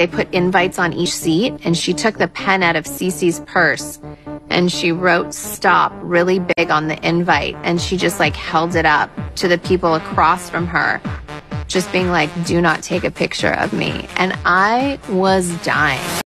they put invites on each seat, and she took the pen out of Cece's purse and she wrote stop really big on the invite and she just like held it up to the people across from her just being like do not take a picture of me and i was dying.